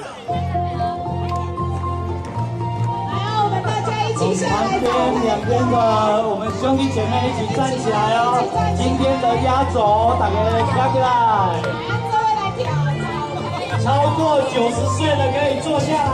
来哦，我们大家一起！两边两边的我们兄弟姐妹一起站起来哦！今天的压轴，大家压起来！各位来！超过九十岁的可以坐下来。